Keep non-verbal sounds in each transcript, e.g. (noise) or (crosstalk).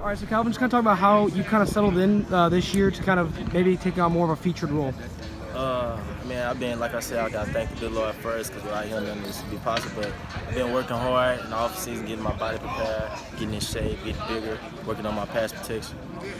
All right, so Calvin, just kind of talk about how you kind of settled in uh, this year to kind of maybe take on more of a featured role. Uh, man, I've been, like I said, I got to thank the good Lord first because without him, none this would be possible. But I've been working hard in the off season, getting my body prepared, getting in shape, getting bigger, working on my pass protection.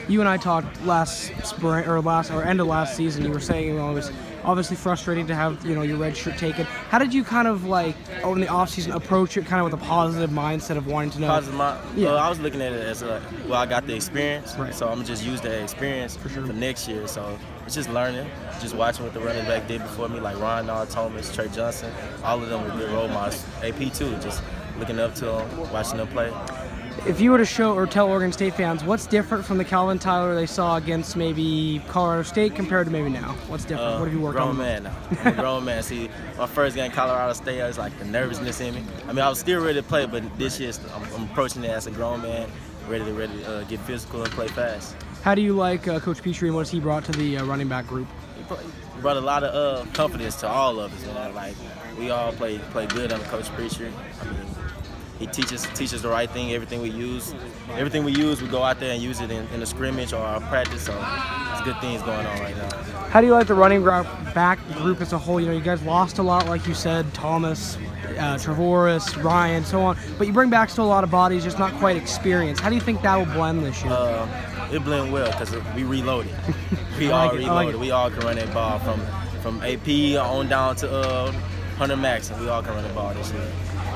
You and I talked last spring or last or end of last season. You were saying you know, it was obviously frustrating to have you know your red shirt taken. How did you kind of like oh, in the off season approach it kind of with a positive mindset of wanting to know? Positive mind. Yeah. Well, I was looking at it as a, well, I got the experience, Right. so I'm gonna just use that experience for, sure. for next year. So it's just learning, just watching what the running back did before me, like Ryan Nall, Thomas, Trey Johnson. All of them were good role models. AP too, just looking up to them, watching them play. If you were to show or tell Oregon State fans what's different from the Calvin Tyler they saw against maybe Colorado State compared to maybe now, what's different? Uh, what have you worked grown on? man now. I'm a grown man. See, my first game, Colorado State, I was like the nervousness in me. I mean, I was still ready to play, but this year I'm, I'm approaching it as a grown man, ready to ready to uh, get physical and play fast. How do you like uh, Coach Pitre and what he brought to the uh, running back group? Brought- a lot of uh, confidence to all of us, man. Like we all play play good under Coach Preacher. I mean, he teaches teaches the right thing. Everything we use, everything we use, we go out there and use it in, in a scrimmage or our practice. So it's good things going on right now. How do you like the running back group as a whole? You know, you guys lost a lot, like you said, Thomas, uh, Trevoris, Ryan, so on. But you bring back still a lot of bodies, just not quite experienced. How do you think that will blend this year? Uh, it blend well because we reloaded. (laughs) We all like it, I like reloaded. We all can run that ball from from AP on down to uh, Hunter Max, and we all can run the ball this year.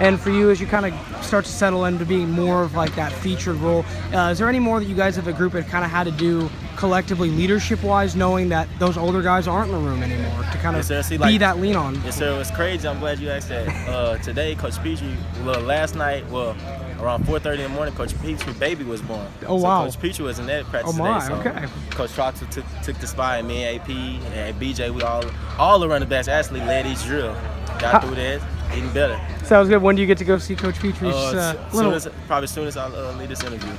and for you, as you kind of start to settle into being more of like that featured role, uh, is there any more that you guys as a group have kind of had to do collectively, leadership-wise, knowing that those older guys aren't in the room anymore to kind of Yes. See, be that lean on? Yes, sir. It was crazy. I'm glad you asked that. Uh, today, Coach Pitre, well, last night, well, around 4:30 in the morning, Coach Pitre baby was born. Oh, so wow. Coach Pitre was in that practice Oh, my, today. So okay. Coach Troxel took took the spot, and me and AP and BJ, we all all around the running backs actually led each drill. Got through that, getting better. Sounds good. When do you get to go see Coach Pitre's Uh, uh, soon as, probably as soon as I uh, leave this interview.